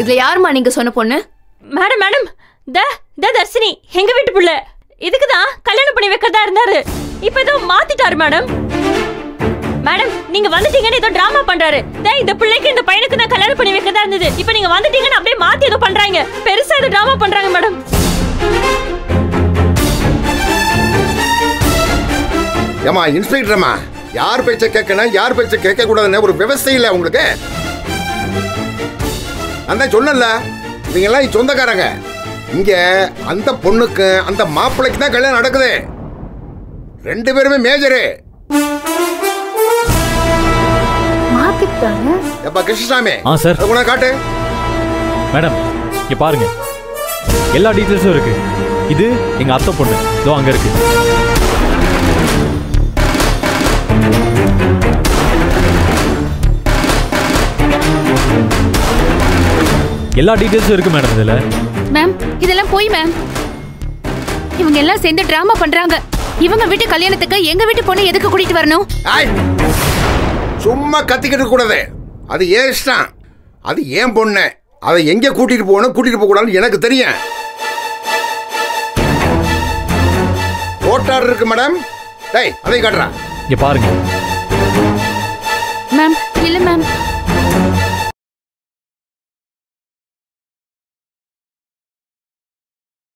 இதுல யாரும்மா நீங்க சொன்ன பொண்ணு? Madam madam. த த தர்ஷினி. எங்க வீட்டு புள்ள. இதுக்கு தான் கல்யாணம் பண்ணி வைக்கிறதா இருந்தாரு. இப்போ ஏதோ மாத்திட்டாரு மேடம். மேடம் நீங்க வந்துட்டீங்கன்னு ஏதோ டிராமா பண்றாரு. டேய் இந்த பிள்ளைக்கு இந்த பையனுக்கு தான் கல்யாணம் பண்ணி வைக்கிறதா இருந்தது. இப்போ நீங்க வந்துட்டீங்கன்னு அப்படியே மாத்தி ஏதோ பண்றாங்க. பெருசா ஏதோ டிராமா பண்றாங்க மேடம். ஏமா இன்ஸ்பெக்டர்மா யார் பேச்ச கேட்கணும் யார் பேச்ச கேட்க கூடாதுன்னு ஒரு இல்லை உங்களுக்கு? நான் தான் சொன்னேன்ல. இவங்க எல்லாம் என் சொந்தக்காரங்க. இங்க அந்த பொண்ணுக்கு அந்த மாப்பிள்ளைக்கு தான் கல்யாணம் நடக்குது. ரெண்டு பேருமே மேஜரு. எப்பா கிருஷ்ணசாமி? ஆ, சார். கொண்டாந்து காட்டு. மேடம் இங்க பாருங்க. எல்லா டீட்டெயில்ஸும் இருக்கு. இது எங்க அத்தை பொண்ணு. இதோ அங்க இருக்கு. எல்லா டீட்டெயில்ஸும் இருக்கு மேடம் இதுல. மேம் இதெல்லாம் போய் மேம் இவங்க எல்லாம் சேர்ந்து டிராமா பண்றாங்க. இவங்க வீட்டு கல்யாணத்துக்கு எங்க வீட்டு பொண்ணு எதுக்கு கூட்டிட்டு வரணும்? ஆய் சும்மா கத்திக்கிட்டு கூடாது. அது ஏன் இஷ்டம்? அது ஏன் பொண்ணு? அதை எங்க கூட்டிட்டு போகணும் கூட்டிட்டு போக கூடாதுன்னு எனக்கு தெரியும். ஓட்டார் இருக்கு மேடம் டேய் அதை காட்டுறா. இங்க பாருங்க.